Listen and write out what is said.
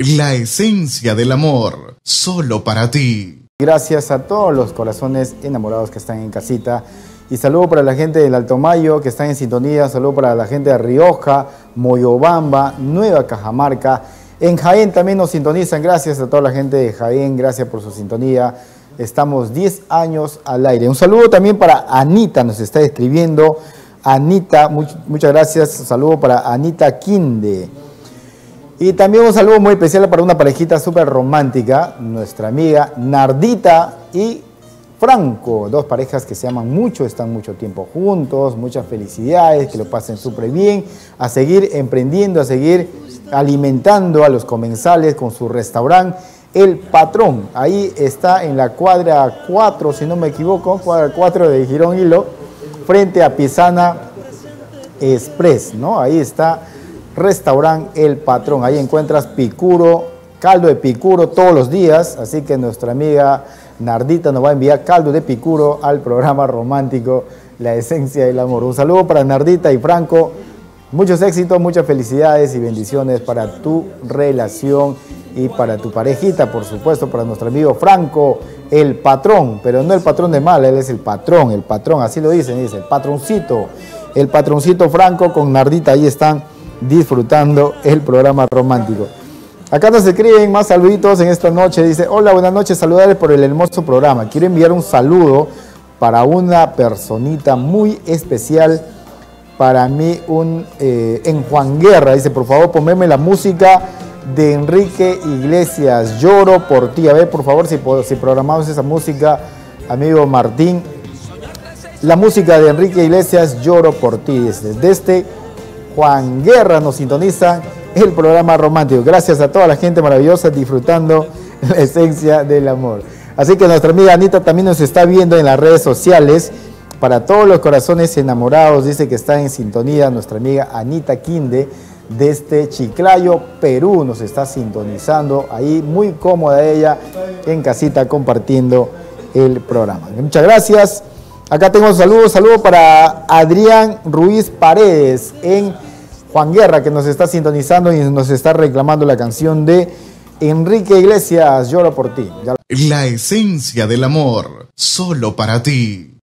La esencia del amor, solo para ti. Gracias a todos los corazones enamorados que están en casita. Y saludo para la gente del Alto Mayo que están en sintonía. Saludo para la gente de Rioja, Moyobamba, Nueva Cajamarca. En Jaén también nos sintonizan. Gracias a toda la gente de Jaén. Gracias por su sintonía. Estamos 10 años al aire. Un saludo también para Anita, nos está escribiendo. Anita, muchas gracias. Un saludo para Anita Quinde. Y también un saludo muy especial para una parejita súper romántica, nuestra amiga Nardita y Franco, dos parejas que se aman mucho, están mucho tiempo juntos, muchas felicidades, que lo pasen súper bien, a seguir emprendiendo, a seguir alimentando a los comensales con su restaurante El Patrón. Ahí está en la cuadra 4, si no me equivoco, cuadra 4 de Girón Hilo, frente a Pisana Express, ¿no? Ahí está Restaurante El Patrón. Ahí encuentras picuro, caldo de picuro todos los días, así que nuestra amiga Nardita nos va a enviar caldo de picuro al programa romántico La Esencia del Amor. Un saludo para Nardita y Franco. Muchos éxitos, muchas felicidades y bendiciones para tu relación y para tu parejita, por supuesto, para nuestro amigo Franco, el patrón, pero no el patrón de mal, él es el patrón, el patrón, así lo dicen, dice, el patroncito, el patroncito Franco con Nardita, ahí están disfrutando el programa romántico. Acá nos escriben más saluditos en esta noche. Dice, hola, buenas noches, saludarles por el hermoso programa. Quiero enviar un saludo para una personita muy especial para mí un, eh, en Juan Guerra. Dice, por favor, ponme la música de Enrique Iglesias. Lloro por ti. A ver, por favor, si, si programamos esa música, amigo Martín. La música de Enrique Iglesias, Lloro por ti. Desde este Juan Guerra nos sintoniza el programa romántico. Gracias a toda la gente maravillosa disfrutando la esencia del amor. Así que nuestra amiga Anita también nos está viendo en las redes sociales. Para todos los corazones enamorados, dice que está en sintonía nuestra amiga Anita Quinde desde Chiclayo, Perú. Nos está sintonizando ahí, muy cómoda ella en casita compartiendo el programa. Muchas gracias. Acá tengo un saludo, saludo para Adrián Ruiz Paredes en Juan Guerra, que nos está sintonizando y nos está reclamando la canción de Enrique Iglesias, Lloro por ti. La esencia del amor, solo para ti.